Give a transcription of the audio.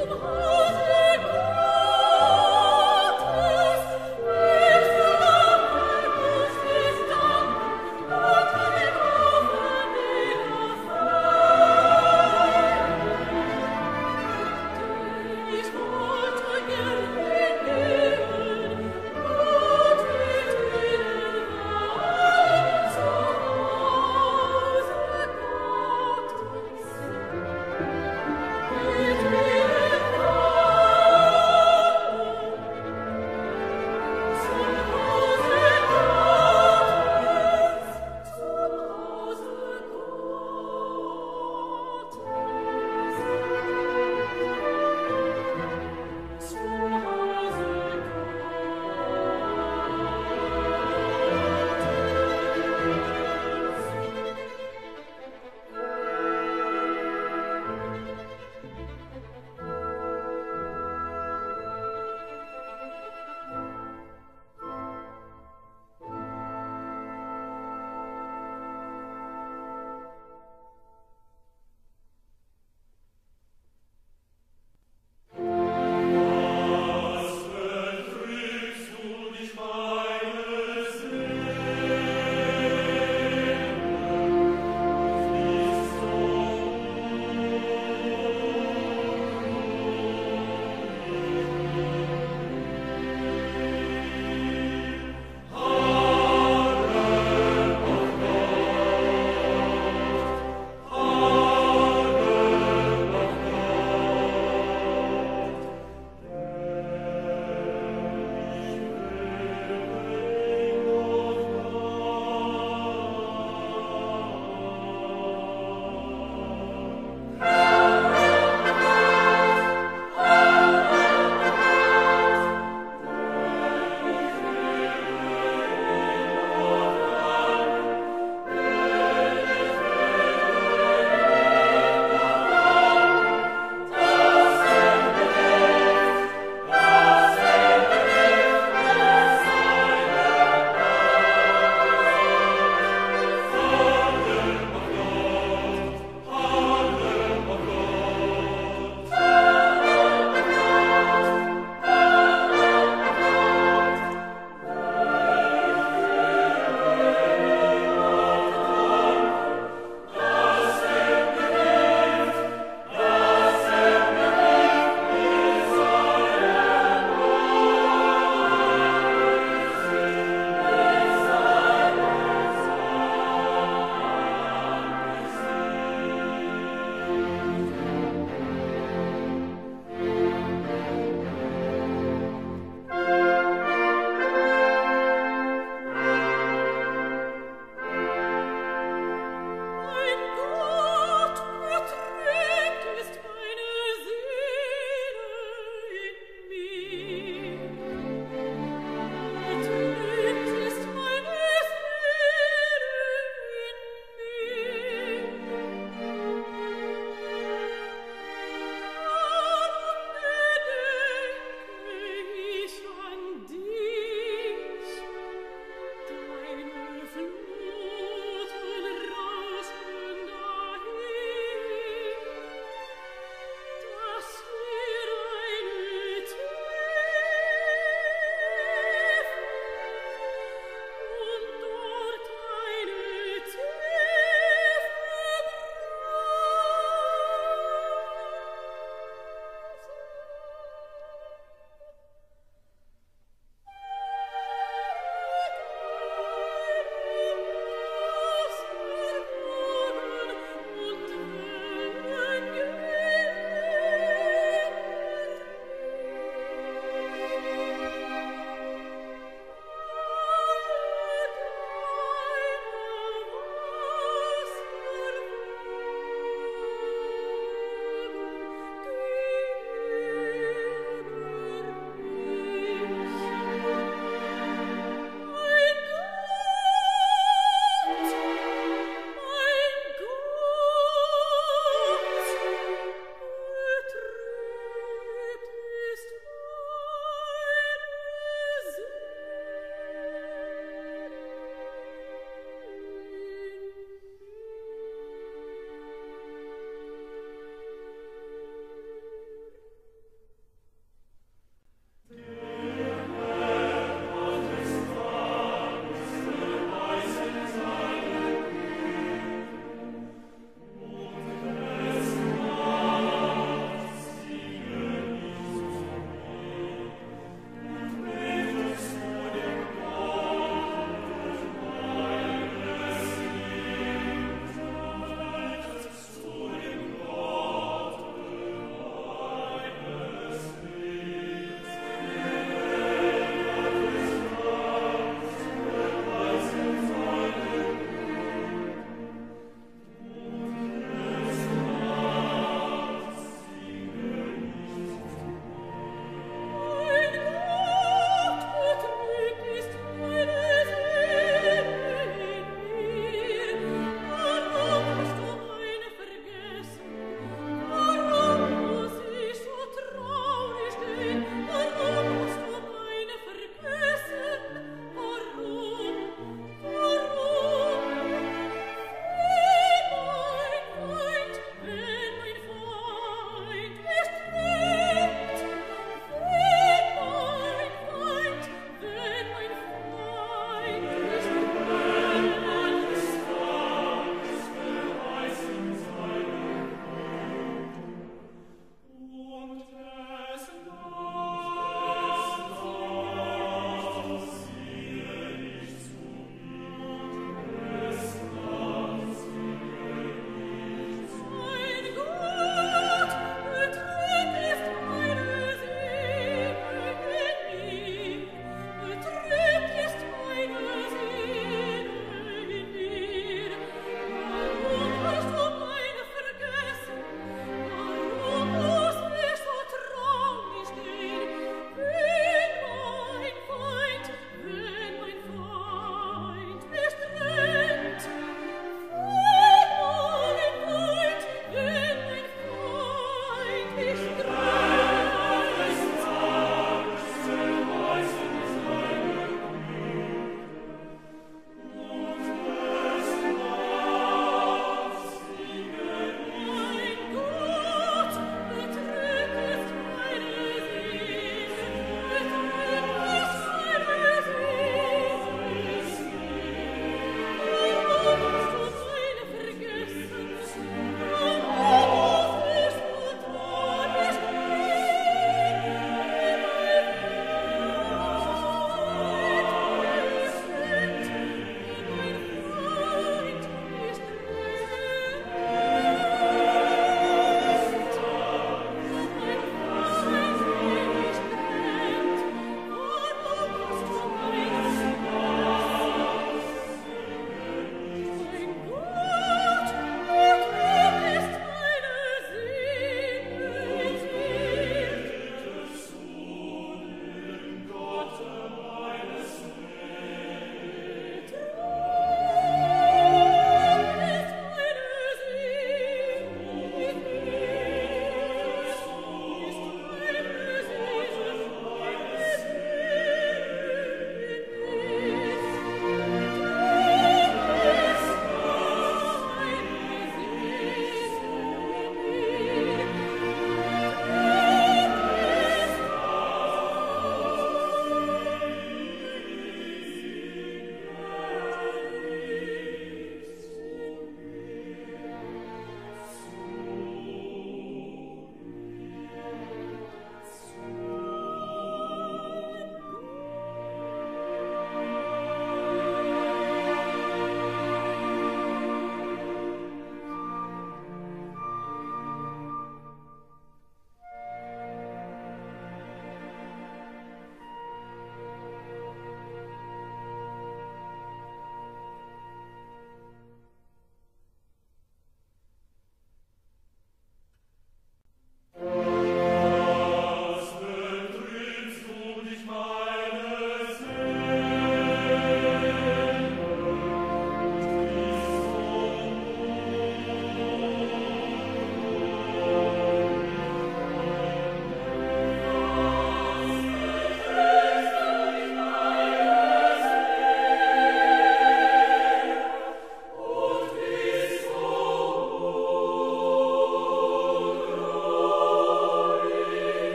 Oh, Haus.